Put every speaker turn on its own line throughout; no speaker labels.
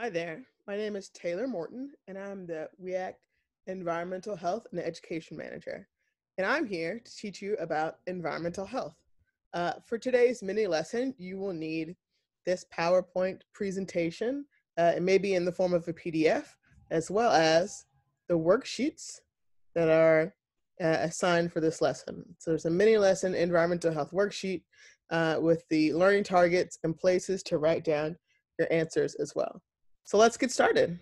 Hi there. My name is Taylor Morton, and I'm the WEACT Environmental Health and Education Manager. And I'm here to teach you about environmental health. Uh, for today's mini lesson, you will need this PowerPoint presentation. Uh, it may be in the form of a PDF, as well as the worksheets that are uh, assigned for this lesson. So there's a mini lesson environmental health worksheet uh, with the learning targets and places to write down your answers as well. So let's get started.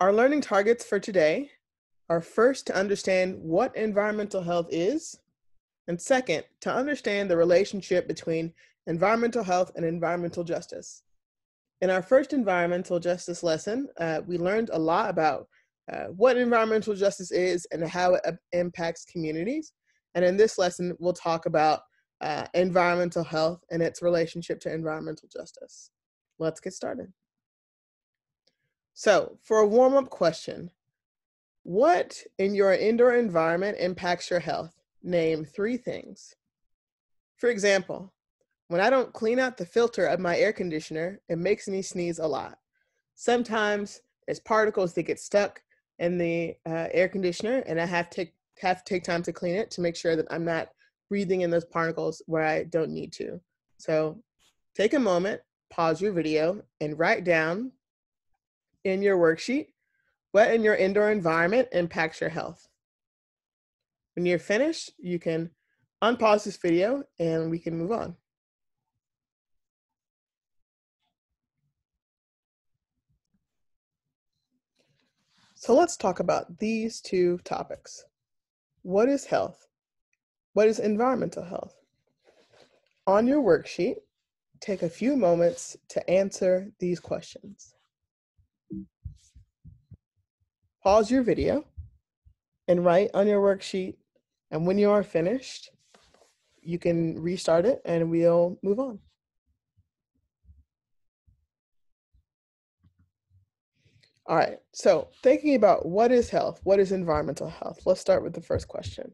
Our learning targets for today are first to understand what environmental health is, and second, to understand the relationship between environmental health and environmental justice. In our first environmental justice lesson, uh, we learned a lot about uh, what environmental justice is and how it uh, impacts communities. And in this lesson, we'll talk about uh, environmental health and its relationship to environmental justice. Let's get started. So, for a warm up question, what in your indoor environment impacts your health? Name three things. For example, when I don't clean out the filter of my air conditioner, it makes me sneeze a lot. Sometimes there's particles that get stuck in the uh, air conditioner, and I have to have to take time to clean it to make sure that I'm not breathing in those particles where I don't need to. So take a moment, pause your video, and write down in your worksheet what in your indoor environment impacts your health. When you're finished, you can unpause this video and we can move on. So let's talk about these two topics. What is health what is environmental health? On your worksheet, take a few moments to answer these questions. Pause your video and write on your worksheet, and when you are finished, you can restart it and we'll move on. All right, so thinking about what is health, what is environmental health? Let's start with the first question.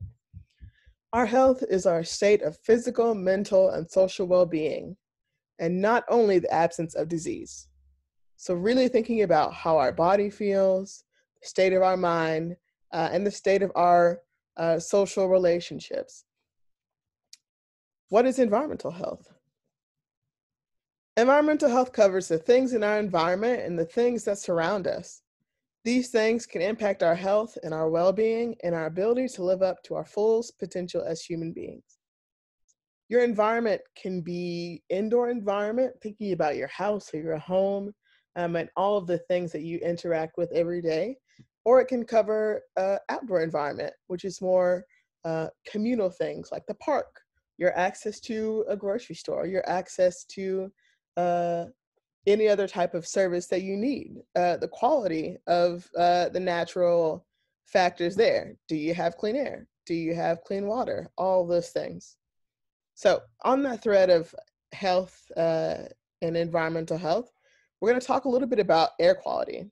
Our health is our state of physical, mental, and social well being, and not only the absence of disease. So, really thinking about how our body feels, the state of our mind, uh, and the state of our uh, social relationships. What is environmental health? Environmental health covers the things in our environment and the things that surround us. These things can impact our health and our well being and our ability to live up to our fullest potential as human beings. Your environment can be indoor environment, thinking about your house or your home um, and all of the things that you interact with every day, or it can cover uh, outdoor environment, which is more uh, communal things like the park, your access to a grocery store, your access to uh, any other type of service that you need, uh, the quality of uh, the natural factors there. Do you have clean air? Do you have clean water? All those things. So, on that thread of health uh, and environmental health, we're going to talk a little bit about air quality.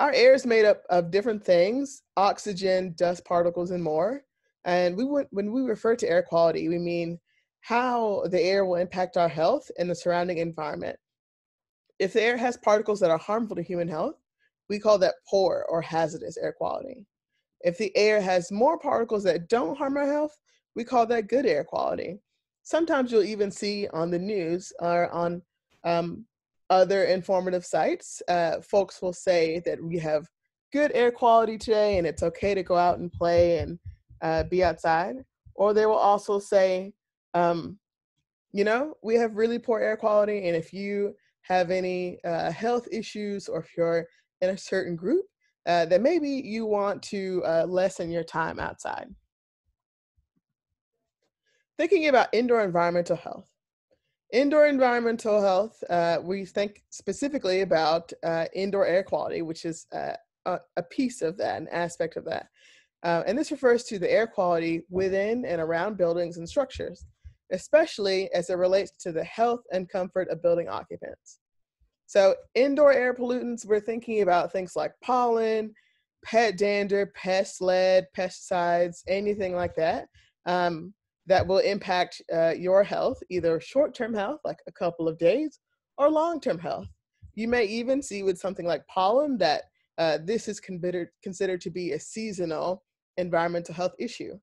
Our air is made up of different things oxygen, dust particles, and more. And we when we refer to air quality, we mean how the air will impact our health and the surrounding environment. If the air has particles that are harmful to human health, we call that poor or hazardous air quality. If the air has more particles that don't harm our health, we call that good air quality. Sometimes you'll even see on the news or on um, other informative sites, uh, folks will say that we have good air quality today and it's okay to go out and play and uh, be outside. Or they will also say, um, you know, we have really poor air quality, and if you have any uh, health issues or if you're in a certain group, uh, that maybe you want to uh, lessen your time outside. Thinking about indoor environmental health. Indoor environmental health, uh, we think specifically about uh, indoor air quality, which is uh, a, a, piece of that, an aspect of that. and this refers to the air quality within and around buildings and structures especially as it relates to the health and comfort of building occupants. So, indoor air pollutants, we're thinking about things like pollen, pet dander, pest lead, pesticides, anything like that, um, that will impact uh, your health, either short term health, like a couple of days, or long term health. You may even see with something like pollen that uh, this is considered, considered to be a seasonal environmental health issue.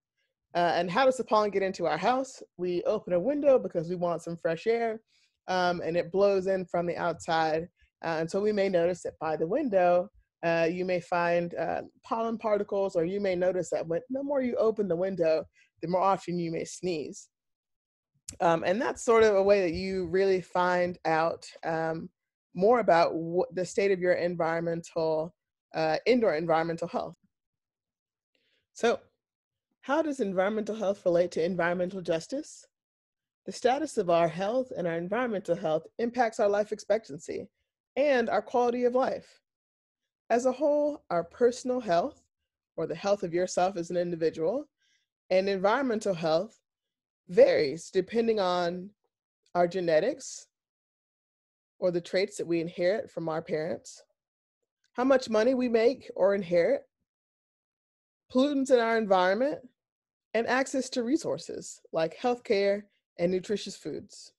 Uh, and how does the pollen get into our house? We open a window because we want some fresh air, um, and it blows in from the outside. Uh, and so we may notice that by the window, uh, you may find uh, pollen particles, or you may notice that when the more you open the window, the more often you may sneeze. Um, and that's sort of a way that you really find out um, more about the state of your environmental, uh, indoor environmental health. So, how does environmental health relate to environmental justice? The status of our health and our environmental health impacts our life expectancy and our quality of life. As a whole, our personal health, or the health of yourself as an individual, and environmental health varies depending on our genetics or the traits that we inherit from our parents, how much money we make or inherit, pollutants in our environment, and access to resources like healthcare and nutritious foods.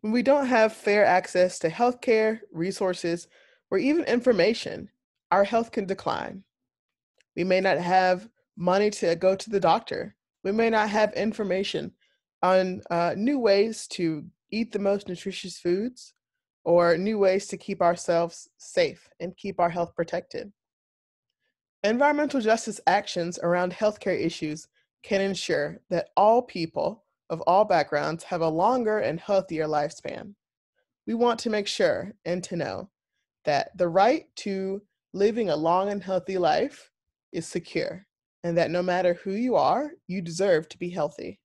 When we don't have fair access to healthcare, resources, or even information, our health can decline. We may not have money to go to the doctor. We may not have information on uh, new ways to eat the most nutritious foods or new ways to keep ourselves safe and keep our health protected. Environmental justice actions around healthcare issues can ensure that all people of all backgrounds have a longer and healthier lifespan. We want to make sure and to know that the right to living a long and healthy life is secure and that no matter who you are, you deserve to be healthy.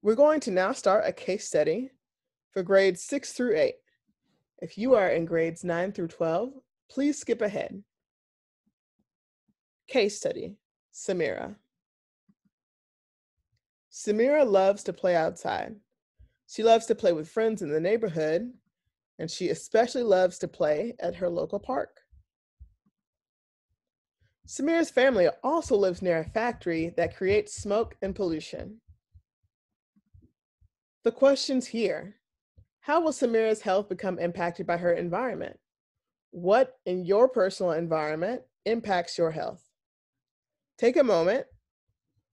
We're going to now start a case study for grades 6 through 8. If you are in grades 9 through 12, please skip ahead. Case study Samira. Samira loves to play outside. She loves to play with friends in the neighborhood, and she especially loves to play at her local park. Samira's family also lives near a factory that creates smoke and pollution. The questions here How will Samira's health become impacted by her environment? What in your personal environment impacts your health? Take a moment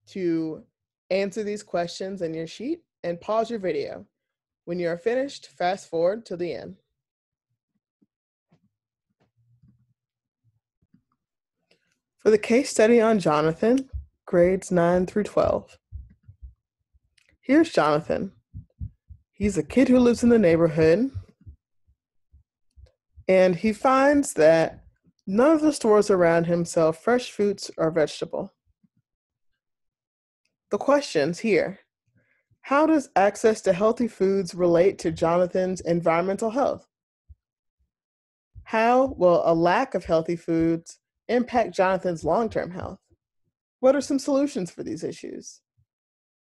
to answer these questions in your sheet and pause your video. When you are finished, fast forward to the end. For the case study on Jonathan, grades 9 through 12. Here's Jonathan. He's a kid who lives in the neighborhood, and he finds that none of the stores around him sell fresh fruits or vegetable. The questions here How does access to healthy foods relate to Jonathan's environmental health? How will a lack of healthy foods impact Jonathan's long term health? What are some solutions for these issues?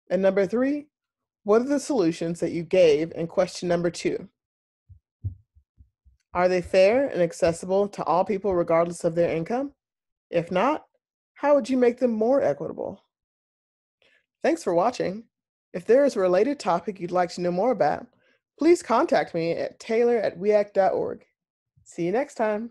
And number three, what are the solutions that you gave in question number two? Are they fair and accessible to all people regardless of their income? If not, how would you make them more equitable? Thanks for watching. If there is a related topic you'd like to know more about, please contact me at taylor at weact.org. See you next time.